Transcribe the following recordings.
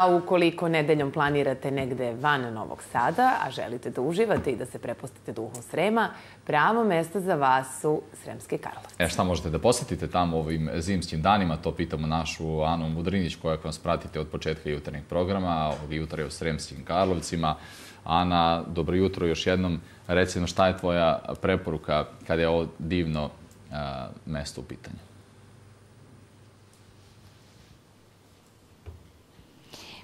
A ukoliko nedeljom planirate negde van Novog Sada, a želite da uživate i da se prepustite duhu Srema, pravo mesto za vas su Sremske Karlovce. E, šta možete da posetite tamo ovim zimskim danima, to pitamo našu Anu Mudrinić koja vas pratite od početka jutarnjeg programa, ovog jutra je u Sremskim Karlovcima. Ana, dobro jutro još jednom. Reci šta je tvoja preporuka kada je ovo divno mesto u pitanju?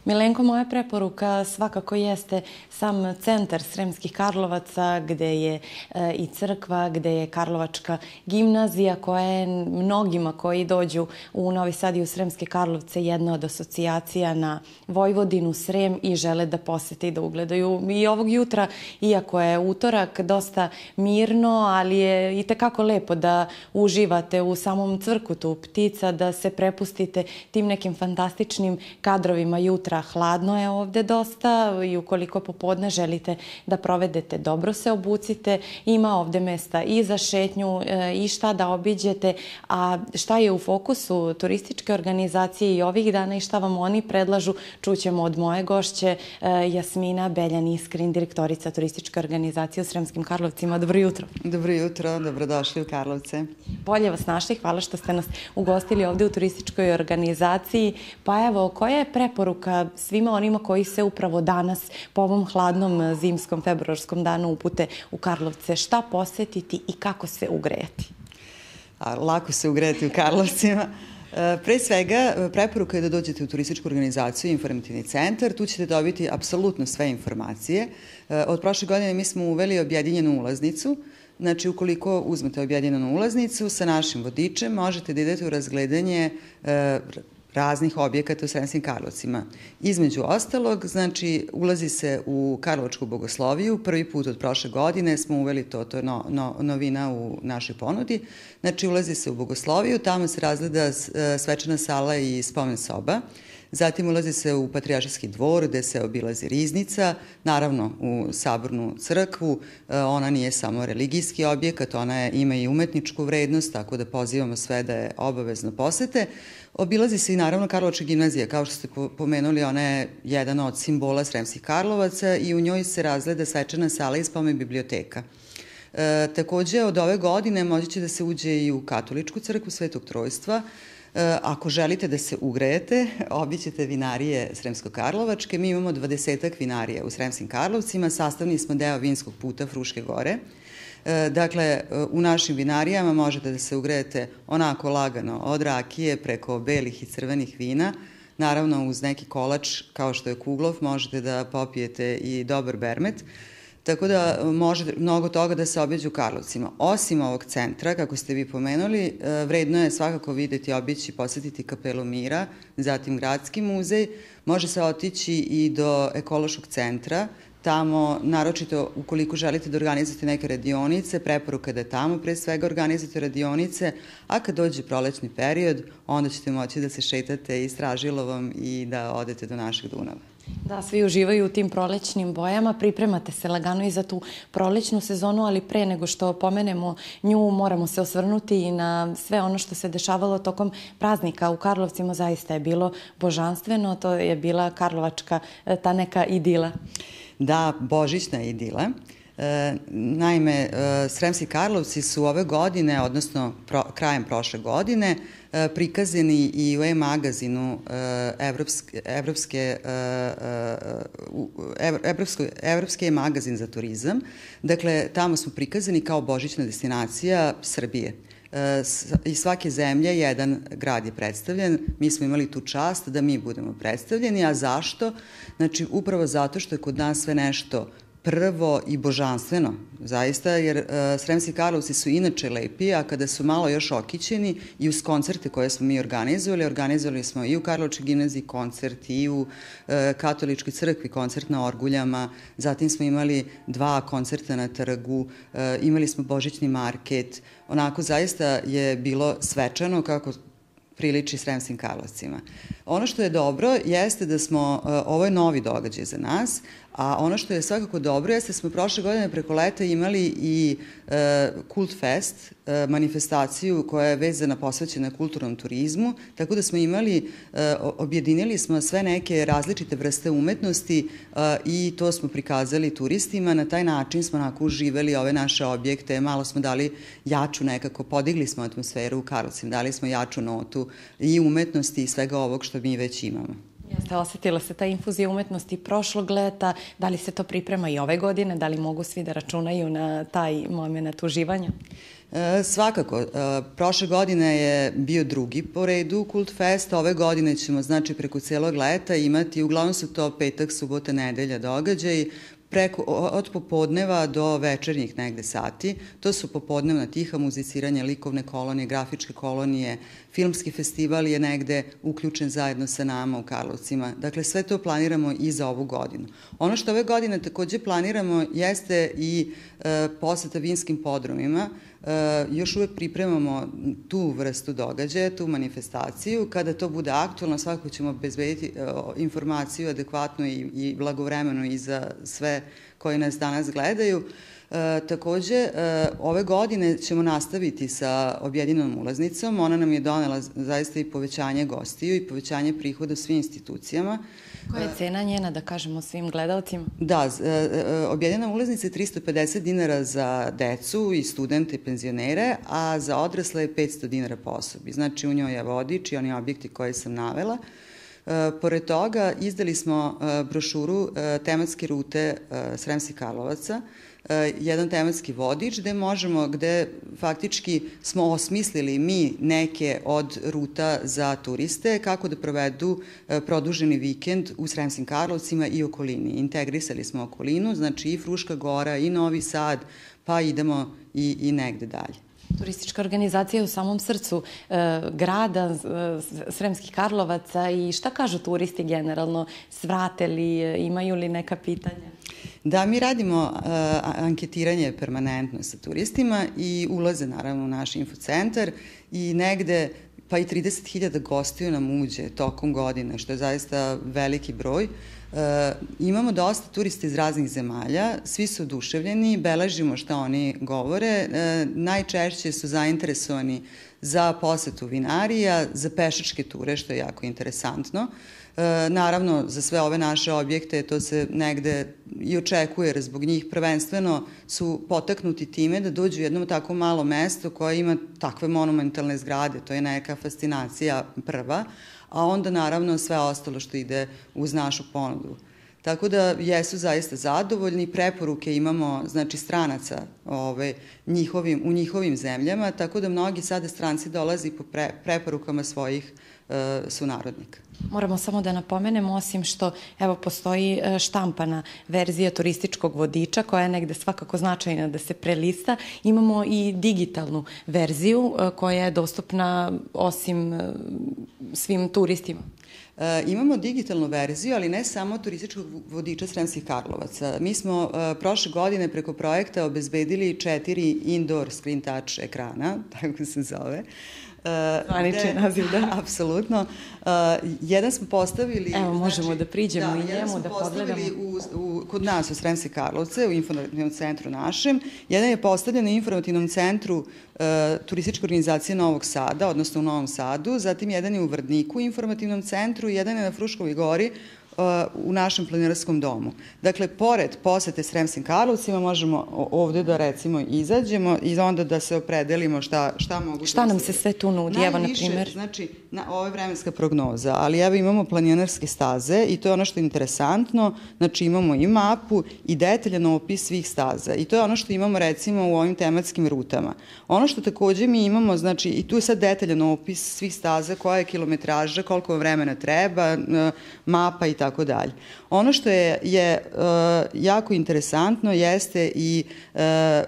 Milenko, moja preporuka svakako jeste sam centar Sremskih Karlovaca gde je e, i crkva, gde je Karlovačka gimnazija koja je mnogima koji dođu u Novi Sad i u Sremske Karlovce jedna od asocijacija na Vojvodinu, Srem i žele da posete i da ugledaju. I ovog jutra, iako je utorak, dosta mirno, ali je i tekako lepo da uživate u samom cvrkutu ptica, da se prepustite tim nekim fantastičnim kadrovima jutra jutra hladno je ovde dosta i ukoliko popodne želite da provedete dobro se obucite, ima ovde mesta i za šetnju e, i šta da obiđete, a šta je u fokusu turističke organizacije i ovih dana i šta vam oni predlažu, čućemo od moje gošće e, Jasmina Beljan Iskrin, direktorica turističke organizacije u Sremskim Karlovcima. Dobro jutro. Dobro jutro, dobrodošli u Karlovce. Bolje vas našli, hvala što ste nas ugostili ovde u turističkoj organizaciji. Pa evo, koja je preporuka svima onima koji se upravo danas po ovom hladnom eh, zimskom februarskom danu upute u Karlovce. Šta posetiti i kako se ugrejati? A, lako se ugrejati u Karlovcima. Eh, pre svega, eh, preporuka je da dođete u turističku organizaciju, informativni centar. Tu ćete dobiti apsolutno sve informacije. Od prošle godine mi smo uveli objedinjenu ulaznicu. Znači, ukoliko uzmete objedinjenu ulaznicu sa našim vodičem, možete da idete u razgledanje raznih objekata u Sremskim Karlovcima. Između ostalog, znači, ulazi se u Karlovačku bogosloviju. Prvi put od prošle godine smo uveli to, to je no, no, novina u našoj ponudi. Znači, ulazi se u bogosloviju, tamo se razgleda e, svečana sala i spomen soba. Zatim ulazi se u Patrijašijski dvor gde se obilazi riznica, naravno u Sabornu crkvu. E, ona nije samo religijski objekat, ona je, ima i umetničku vrednost, tako da pozivamo sve da je obavezno posete. Obilazi se i naravno Karlovačka gimnazija, kao što ste pomenuli, ona je jedan od simbola Sremskih Karlovaca i u njoj se razgleda svečana sala i spomen biblioteka. E, takođe, od ove godine moći će da se uđe i u katoličku crkvu Svetog Trojstva, ako želite da se ugrejete, obićete vinarije Sremsko-Karlovačke. Mi imamo dvadesetak vinarija u Sremskim Karlovcima, sastavni smo deo vinskog puta Fruške gore. E, dakle, u našim vinarijama možete da se ugrejete onako lagano, od rakije preko belih i crvenih vina, naravno uz neki kolač kao što je kuglov možete da popijete i dobar bermet. Tako da može mnogo toga da se obiđe u Karlovcima. Osim ovog centra, kako ste vi pomenuli, e, vredno je svakako videti, obići, posetiti kapelu Mira, zatim Gradski muzej. Može se otići i do ekološkog centra, tamo, naročito ukoliko želite da organizujete neke radionice, preporuka da tamo pre svega organizujete radionice, a kad dođe prolećni period, onda ćete moći da se šetate i stražilovom i da odete do našeg Dunava. Da, svi uživaju u tim prolećnim bojama. Pripremate se lagano i za tu prolećnu sezonu, ali pre nego što pomenemo nju, moramo se osvrnuti i na sve ono što se dešavalo tokom praznika u Karlovcima. Zaista je bilo božanstveno. To je bila Karlovačka, e, ta neka idila. Da, božićna idila. E, naime, e, Sremski Karlovci su ove godine, odnosno pro, krajem prošle godine, e, prikazani i u e-magazinu Evropske, Evropske, Evropske, Evropske e-magazin za turizam. Dakle, tamo smo prikazani kao božićna destinacija Srbije i svake zemlje jedan grad je predstavljen. Mi smo imali tu čast da mi budemo predstavljeni, a zašto? Znači, upravo zato što je kod nas sve nešto prvo i božanstveno, zaista, jer uh, Sremski Karlovci su inače lepi, a kada su malo još okićeni i uz koncerte koje smo mi organizovali, organizovali smo i u Karlovčoj gimnaziji koncert i u uh, Katoličkoj crkvi koncert na Orguljama, zatim smo imali dva koncerta na trgu, uh, imali smo Božićni market, onako zaista je bilo svečano kako priliči Sremskim Karlovcima. Ono što je dobro jeste da smo, ovo je novi događaj za nas, a ono što je svakako dobro jeste da smo prošle godine preko leta imali i uh, Kult Fest e, manifestaciju koja je vezana posvećena kulturnom turizmu, tako da smo imali, e, objedinili smo sve neke različite vrste umetnosti i to smo prikazali turistima. Na taj način smo onako uživali ove naše objekte, malo smo dali jaču nekako, podigli smo atmosferu u Karlovcima, dali smo jaču notu i umetnosti i svega ovog što mi već imamo. Jeste, osetila se ta infuzija umetnosti prošlog leta, da li se to priprema i ove godine, da li mogu svi da računaju na taj moment uživanja? E, svakako. E, prošle godine je bio drugi po redu Kult Fest, ove godine ćemo znači preko celog leta imati, uglavnom su to petak, subota, nedelja događaj, preko, od popodneva do večernjih negde sati. To su popodnevna tiha muziciranja, likovne kolonije, grafičke kolonije, filmski festival je negde uključen zajedno sa nama u Karlovcima. Dakle, sve to planiramo i za ovu godinu. Ono što ove godine takođe planiramo jeste i e, poseta vinskim podrumima, još uvek pripremamo tu vrstu događaja, tu manifestaciju. Kada to bude aktualno, svakako ćemo bezbediti e, informaciju adekvatno i, i i za sve koji nas danas gledaju. E, takođe, e, ove godine ćemo nastaviti sa objedinom ulaznicom. Ona nam je donela zaista i povećanje gostiju i povećanje prihoda svim institucijama. Koja je cena njena, da kažemo svim gledalcima? Da, e, e, objedina ulaznica je 350 dinara za decu i studente i penzionere, a za odrasle je 500 dinara po osobi. Znači, u njoj je vodič i oni objekti koje sam navela. E, pored toga, izdali smo brošuru tematske rute Sremsi Karlovaca, jedan tematski vodič gde možemo, gde faktički smo osmislili mi neke od ruta za turiste kako da provedu produženi vikend u Sremskim Karlovcima i okolini. Integrisali smo okolinu, znači i Fruška gora i Novi Sad, pa idemo i, i negde dalje. Turistička organizacija je u samom srcu e, grada e, Sremskih Karlovaca i šta kažu turisti generalno? Svrate li, imaju li neka pitanja? Da, mi radimo uh, anketiranje permanentno sa turistima i ulaze naravno u naš infocentar i negde pa i 30.000 gostiju nam uđe tokom godine, što je zaista veliki broj. E, imamo dosta turista iz raznih zemalja, svi su oduševljeni, beležimo šta oni govore, e, najčešće su zainteresovani za posetu vinarija, za pešačke ture, što je jako interesantno. E, naravno, za sve ove naše objekte to se negde i očekuje, jer zbog njih prvenstveno su potaknuti time da dođu u jedno tako malo mesto koje ima takve monumentalne zgrade, to je neka fascinacija prva, a onda naravno sve ostalo što ide uz našu ponudu. Tako da jesu zaista zadovoljni, preporuke imamo, znači stranaca ove, njihovim, u njihovim zemljama, tako da mnogi sada stranci dolazi po pre, preporukama svojih e, sunarodnika. Moramo samo da napomenemo, osim što evo postoji e, štampana verzija turističkog vodiča koja je negde svakako značajna da se prelista, imamo i digitalnu verziju e, koja je dostupna osim e, svim turistima. E, imamo digitalnu verziju, ali ne samo turističkog vodiča Sremskih Karlovaca. Mi smo e, prošle godine preko projekta obezbedili četiri indoor screen touch ekrana, tako se zove, Zvanični naziv, da. Apsolutno. Uh, jedan smo postavili... Evo, možemo znači, da priđemo da, i njemu, da pogledamo. U, u, kod nas u Sremske Karlovce, u informativnom centru našem. Jedan je postavljen u informativnom centru uh, turističke organizacije Novog Sada, odnosno u Novom Sadu, zatim jedan je u Vrdniku u informativnom centru, jedan je na Fruškovoj gori u našem planinarskom domu. Dakle, pored posete Sremskim Karlovcima možemo ovde da recimo izađemo i onda da se opredelimo šta, šta mogu... Šta da nam se sve tu nudi, evo na primjer? Znači, na, ovo je vremenska prognoza, ali evo imamo planinarske staze i to je ono što je interesantno, znači imamo i mapu i detaljan opis svih staza i to je ono što imamo recimo u ovim tematskim rutama. Ono što takođe mi imamo, znači i tu je sad detaljan opis svih staza, koja je kilometraža, koliko vremena treba, mapa i tako tako dalje. Ono što je, je uh, jako interesantno jeste i uh,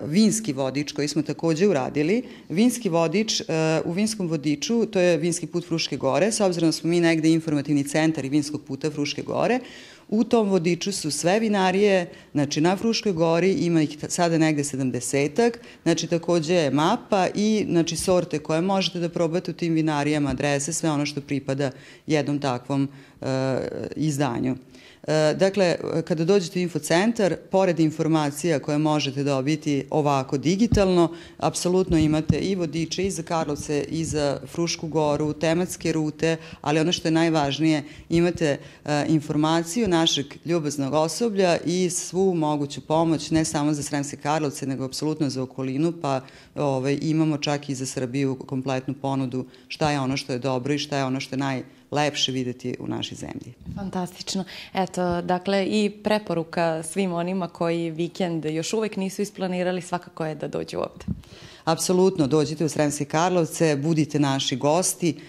vinski vodič koji smo takođe uradili. Vinski vodič, uh, u vinskom vodiču, to je vinski put Fruške gore, s obzirom da smo mi negde informativni centar i vinskog puta Fruške gore, U tom vodiču su sve vinarije, znači na Fruškoj gori ima ih sada negde 70-ak, znači takođe je mapa i znači sorte koje možete da probate u tim vinarijama, adrese, sve ono što pripada jednom takvom izdanju. E, dakle, kada dođete u infocentar, pored informacija koje možete dobiti ovako digitalno, apsolutno imate i vodiče i za Karlovce i za Frušku goru, tematske rute, ali ono što je najvažnije, imate e, informaciju našeg ljubaznog osoblja i svu moguću pomoć, ne samo za Sremske Karlovce, nego apsolutno za okolinu, pa ovaj, imamo čak i za Srbiju kompletnu ponudu šta je ono što je dobro i šta je ono što je naj lepše videti u našoj zemlji. Fantastično. Eto, dakle, i preporuka svim onima koji vikend još uvek nisu isplanirali, svakako je da dođu ovde. Apsolutno, dođite u Sremske Karlovce, budite naši gosti,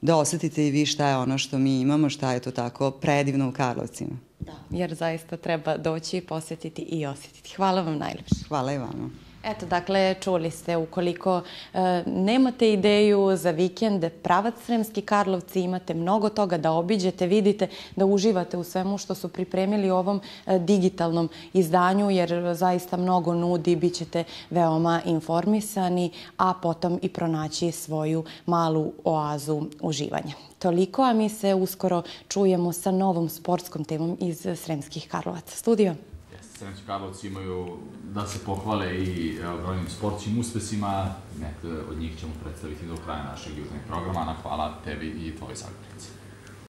da osetite i vi šta je ono što mi imamo, šta je to tako predivno u Karlovcima. Da, jer zaista treba doći, posetiti i osetiti. Hvala vam najlepše. Hvala i vama. Eto, dakle, čuli ste, ukoliko e, nemate ideju za vikend, pravac Sremski Karlovci, imate mnogo toga da obiđete, vidite, da uživate u svemu što su pripremili ovom e, digitalnom izdanju, jer zaista mnogo nudi, bit ćete veoma informisani, a potom i pronaći svoju malu oazu uživanja. Toliko, a mi se uskoro čujemo sa novom sportskom temom iz Sremskih Karlovaca. Studio. Sremski Karlovci imaju da se pohvale i brojnim sportskim uspesima. Neke od njih ćemo predstaviti do kraja našeg južnog programa. Ana, hvala tebi i tvoj sagovornici.